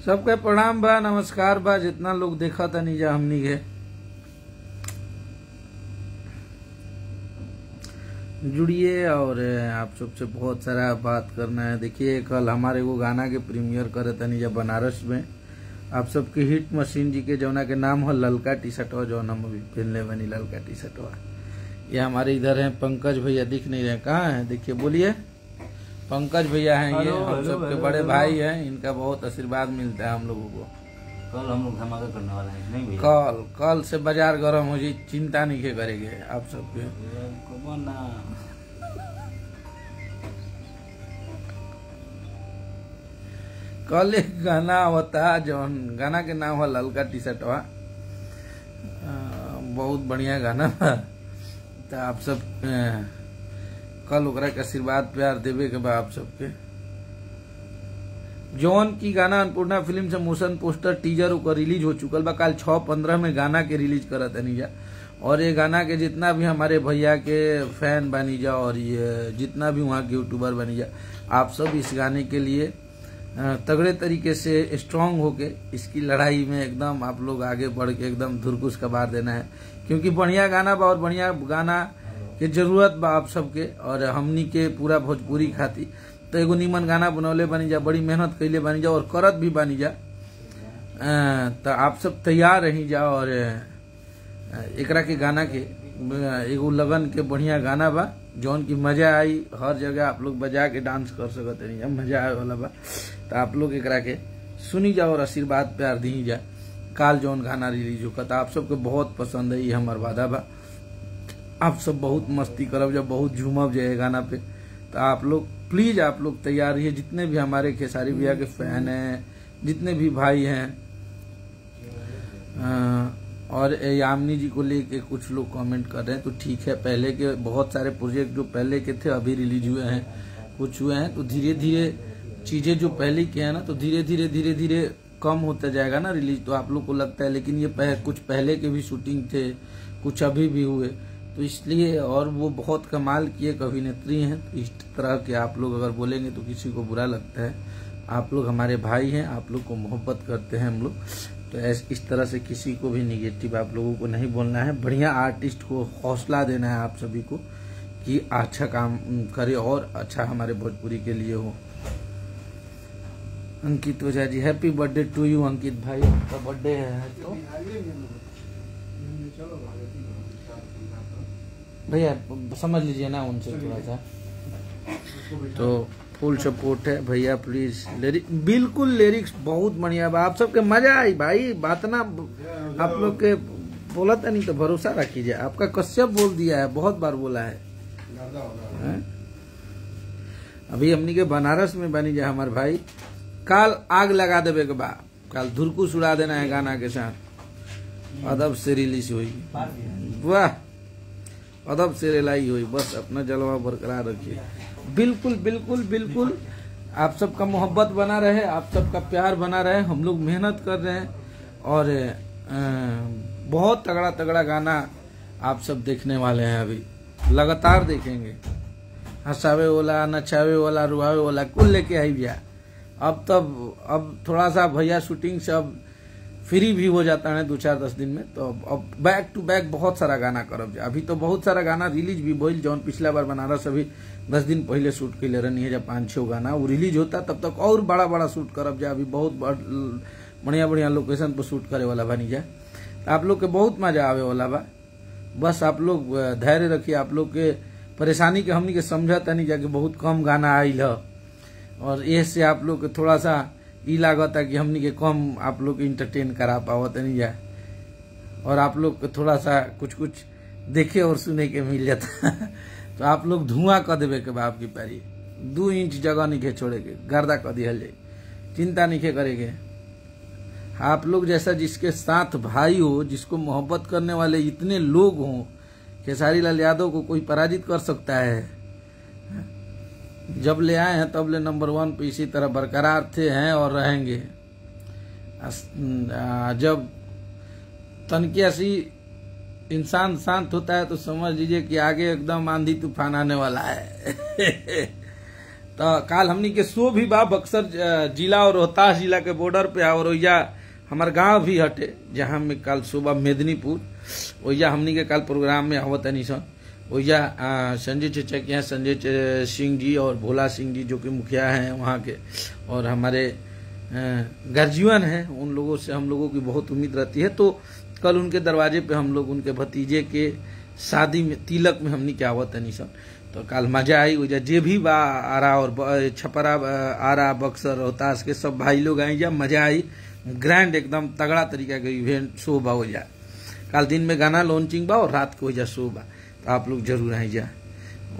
सबके प्रणाम बा, नमस्कार बा, जितना लोग देखा था नीजा हमनी के। जुड़िए और आप सबसे बहुत सारा बात करना है। देखिए, कल हमारे वो गाना के प्रीमियर करे था नीजा बनारस में। आप सबके हिट मशीन जी के जौना के नाम है ललका टी शर्टवा जौन हम अभी पहनले बनी ललका टी शर्टवा ये हमारे इधर हैं पंकज भैया, दिख नहीं रहे। कहाँ हैं? देखिए, बोलिए। पंकज भैया हैं ये हम सबके बड़े भाई हैं इनका बहुत आशीर्वाद मिलता है हम लोगों को। कल हम लोग धमाका करने वाले हैं नहीं भैया? कल कल से बाज़ार गर्म हो जी चिंता नहीं के करेंगे आप सबके। कल एक गाना होता जौन गाना के नाम है ललका टी शर्टवा अ, बहुत बढ़िया गाना बा तो आप सब कल ओकरा के आशीर्वाद प्यार देवे के बा आप सबके। जॉन की गाना अन्नपूर्णा फ़िल्म से मोशन पोस्टर टीजर ओकर रिलीज़ हो चुकल बा। कल छह पंद्रह में गाना के रिलीज़ करत है नीजा। और ये गाना के जितना भी हमारे भैया के फ़ैन बनी जा और ये जितना भी वहाँ के यूट्यूबर बनी जा आप सब इस गाने के लिए तगड़े तरीके से स्ट्रांग होके इसकी लड़ाई में एकदम आप लोग आगे बढ़ के एकदम धुरकुश कबार देना है। क्योंकि बढ़िया गाना बा और बढ़िया गाना के ज़रूरत बा आप सबके और हमनी के पूरा भोजपुरी खाती। तो एगो नीमन गाना बनौले बनी जा, बड़ी मेहनत कैले बनी जा और करत भी बनी जा। तो आप सब तैयार रही जा और एकरा के गाना के एगो लगन के बढ़िया गाना बा। जौन की मज़ा आई, हर जगह आप लोग बजा के डांस कर सकत नहीं मज़ा आए वाला बा। तो आप लोग एकरा के सुनी जा और आशीर्वाद प्यार दी जा। काल जौन गाना रिलीज़ तो आप सबके बहुत पसंद है ये हमार वादा बा। आप सब बहुत मस्ती करब जब बहुत झूमब जाए गाना पे तो आप लोग प्लीज़ आप लोग तैयार रहिए। जितने भी हमारे खेसारी भैया के फ़ैन हैं जितने भी भाई हैं और यामिनी जी को लेके कुछ लोग कमेंट कर रहे हैं तो ठीक है पहले के बहुत सारे प्रोजेक्ट जो पहले के थे अभी रिलीज़ हुए हैं कुछ हुए हैं तो धीरे धीरे चीज़ें जो पहले के हैं ना तो धीरे धीरे धीरे धीरे कम होता जाएगा ना रिलीज़ तो आप लोग को लगता है लेकिन ये पह, कुछ पहले के भी शूटिंग थे कुछ अभी भी हुए। तो इसलिए और वो बहुत कमाल की एक अभिनेत्री हैं। तो इस तरह के आप लोग अगर बोलेंगे तो किसी को बुरा लगता है। आप लोग हमारे भाई हैं, आप लोग को मोहब्बत करते हैं हम लोग। तो इस तरह से किसी को भी निगेटिव आप लोगों को नहीं बोलना है। बढ़िया आर्टिस्ट को हौसला देना है आप सभी को कि अच्छा काम करे और अच्छा हमारे भोजपुरी के लिए हो। Ankit Ojha ji happy birthday to you Ankit भाई। आपका बर्थडे है तो? भैया समझ लीजिए ना उनसे थोड़ा सा। तो फुल सपोर्ट है भैया प्लीज़ लिरिक बिल्कुल लिरिक्स बहुत बढ़िया बा आप सबके मज़ा आई भाई बात ना आप लोग के बोला था नहीं तो भरोसा रखिए आपका कश्यप बोल दिया है बहुत बार बोला है। हैं? अभी हमने के बनारस में बनी जाए हमारे भाई। काल आग लगा देवे के बा। काल धुरकुस उड़ा देना है गाना के साथ। अदब से रिलीज़ हुई। वाह। अदब से रिलाई हुई, बस अपना जलवा बरकरार रखिए। बिल्कुल बिल्कुल बिल्कुल, आप सबका मोहब्बत बना रहे, आप सबका प्यार बना रहे, हम लोग मेहनत कर रहे हैं, और बहुत तगड़ा तगड़ा गाना आप सब देखने वाले हैं अभी। लगातार देखेंगे। हंसावे वाला, नचावे वाला रुआवे वाला, कुल लेके आई भैया। अब तब, अब थोड़ा सा भैया शूटिंग से अब फ्री भी हो जाता है दो चार दस दिन में तो अब- बैक टू बैक बहुत सारा गाना करब अभी तो बहुत सारा गाना रिलीज़ भी, बोल जौन पिछला बार बनारस अभी दस दिन पहले शूट कैले रहनी है जब पाँच छः गाना, वो रिलीज़ होता तब तक और बड़ा बड़ा शूट करब जा। अभी बहुत बढ़िया बढ़िया लोकेशन पर शूट करे वाला बनी जा आप लोग के बहुत मज़ा आवे वाला बा। बस आप लोग धैर्य रखिए, आप लोग के परेशानी के हमनी के समझा तनी जाके बहुत कम गाना आइल ह। और ये से आप लोग के थोड़ा सा ई लागता कि हमनी के कम आप लोग इंटरटेन करा पावत नहीं जा और आप लोग के थोड़ा सा कुछ कुछ देखे और सुने के मिल जाता। तो आप लोग धुआँ कर देवे के बाप की पैरी। दू इंच जगह नहीं छोड़े के, गर्दा कर दिया जाए चिंता नहीं करेगे आप लोग जैसा जिसके साथ भाई हो, जिसको मोहब्बत करने वाले इतने लोग हों, खेसारी लाल यादव को कोई पराजित कर सकता है। जब ले आए हैं, तब ले नंबर वन पे इसी तरह बरकरार थे, हैं और रहेंगे। जब तनकिया सी इंसान शांत होता है तो समझ लीजिए कि आगे एकदम आंधी तूफ़ान आने वाला है। तो काल हमनी के शो भी बा बक्सर जिला और रोहतास जिला के बॉर्डर पे और ओइजा हमार गाँव भी हटे, जहाँ में कल सुबह मेदिनीपुर, ओइजा हमनी के काल प्रोग्राम में आवत तनी ओइजा संजय चचा के यहाँ संजय सिंह जी और भोला सिंह जी जो कि मुखिया हैं वहाँ के, और हमारे गर्जीवन हैं, उन लोगों से हम लोगों की बहुत उम्मीद रहती है। तो कल उनके दरवाजे पे हम लोग उनके भतीजे के शादी में, तिलक में हमने क्या आवत तनी सन तो कल मज़ा आई ओइजा जे भी बा आरा और छपरा आरा बक्सर, रोहतास के सब भाई लोग आई जा मज़ा आई ग्रैंड एकदम तगड़ा तरीका के इवेंट शो बा ओइजा कल दिन में गाना लॉन्चिंग बा और रात को ओइजा शो बा आप लोग ज़रूर आई जा।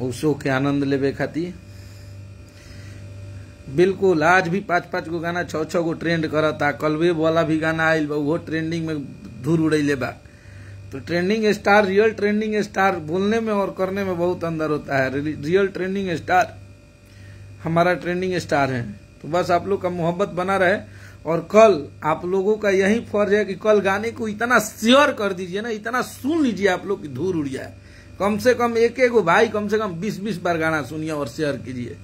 उस के आनंद लेवे खातिर। बिल्कुल, आज भी पाँच पाँच गो गाना छह छह गो ट्रेंड करता। कलवे वाला भी गाना आयल वो ट्रेंडिंग में धूर उड़ैले बा। तो trending star real trending star बोलने में और करने में बहुत अंदर होता है। रियल ट्रेंडिंग स्टार हमारा ट्रेंडिंग स्टार है। तो बस आप लोग का मोहब्बत बना रहे। और कल आप लोगों का यही फ़र्ज़ है कि कल गाने को इतना शेयर कर दीजिए ना, इतना सुन लीजिए आप लोग की धूल उड़ जाए। कम से कम एक एक गो भाई कम से कम बीस बीस बार गाना सुनिए और शेयर कीजिए।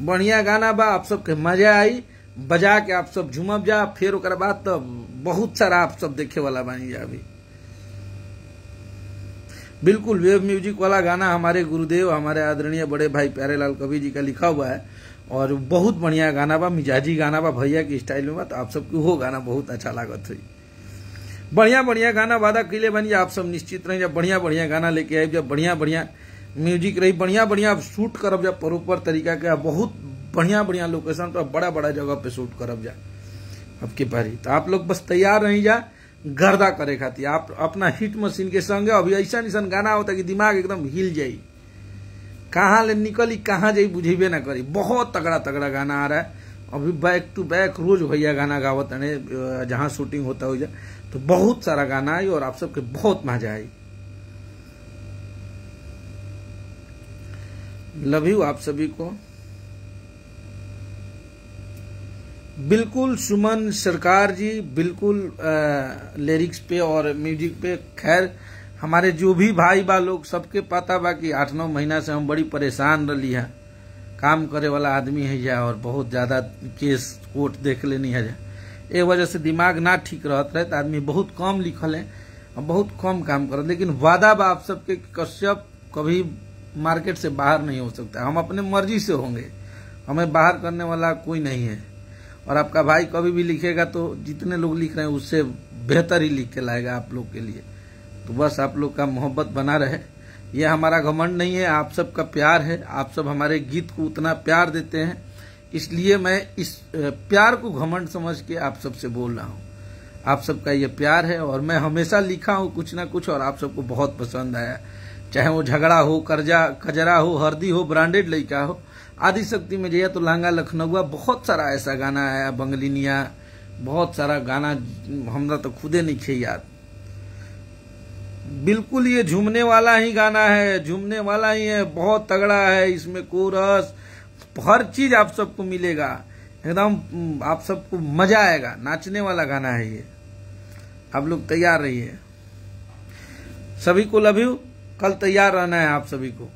बढ़िया गाना बा, आप सबके मज़ा आई। बजा के आप सब झूमब जा, फिर ओकर बाद तो बहुत सारा आप सब देखे वाला बनी जा अभी। बिल्कुल वेब म्यूज़िक वाला गाना हमारे गुरुदेव, हमारे आदरणीय बड़े भाई प्यारेलाल कवि जी का लिखा हुआ है। और बहुत बढ़िया गाना बा, मिजाजी गाना बा, भैया की स्टाइल में बा तो आप सबको वो गाना बहुत अच्छा लागत हुई। बढ़िया बढ़िया गाना वादा किले बनी आप सब निश्चित रही, जब बढ़िया बढ़िया गाना लेके आए, जब बढ़िया बढ़िया म्यूज़िक रही बढ़िया बढ़िया शूट करब जब प्रॉपर तरीका के बहुत बढ़िया बढ़िया लोकेशन पर बड़ा बड़ा जगह पे शूट करब जा। अब की पारी तो आप लोग बस तैयार रही जा, गर्दा करे खातिर। आप अपना हिट मशीन के संगे अभी ऐसा ऐसा गाना होता कि दिमाग एकदम हिल जाई। कहाँ ले निकली, कहाँ जाई बुझेबे ना करी। बहुत तगड़ा तगड़ा गाना आ रहा है। अभी बैक टू बैक रोज भैया गाना गावत है जहाँ शूटिंग होता हो जा तो बहुत सारा गाना आई और आप सबके बहुत मज़ा आई। लव यू आप सभी को। बिल्कुल सुमन सरकार जी, बिल्कुल लिरिक्स पे और म्यूज़िक पे, खैर, हमारे जो भी भाई बा लोग सबके पता बा कि आठ नौ महीना से हम बड़ी परेशान रही है। काम करे वाला आदमी है जा और बहुत ज़्यादा केस कोर्ट देख लेनी है जा ए वजह से दिमाग ना ठीक रहत रहे तो आदमी बहुत कम लिखल है और बहुत कम काम करत। लेकिन वादा बा आप सबके कश्यप कभी मार्केट से बाहर नहीं हो सकता। हम अपने मर्ज़ी से होंगे। हमें बाहर करने वाला कोई नहीं है। और आपका भाई कभी भी लिखेगा तो जितने लोग लिख रहे हैं, उससे बेहतर ही लिख के लाएगा आप लोग के लिए। तो बस आप लोग का मोहब्बत बना रहे। यह हमारा घमंड नहीं है, आप सबका प्यार है, आप सब हमारे गीत को उतना प्यार देते हैं। इसलिए मैं इस प्यार को घमंड समझ के आप सबसे बोल रहा हूँ। आप सबका ये प्यार है और मैं हमेशा लिखा हूँ कुछ ना कुछ और आप सबको बहुत पसंद आया। चाहे वो झगड़ा हो, कर्जा, कजरा हो, हरदी हो, ब्रांडेड लड़का हो आदि शक्ति में जया तो लांगा लखनऊआ, बहुत सारा ऐसा गाना आया, बंगलिनिया, बहुत सारा गाना, हमरा तो खुदे नहीं खे याद। बिल्कुल ये झूमने वाला ही गाना है झूमने वाला ही है बहुत तगड़ा है इसमें कोरस हर चीज़ आप सबको मिलेगा एकदम हम्म, आप सबको मज़ा आएगा नाचने वाला गाना है ये। आप लोग तैयार रहिए। सभी को लव यू कल तैयार रहना है आप सभी को।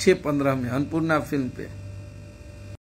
छह पंद्रह में अन्नपूर्णा फ़िल्म पे।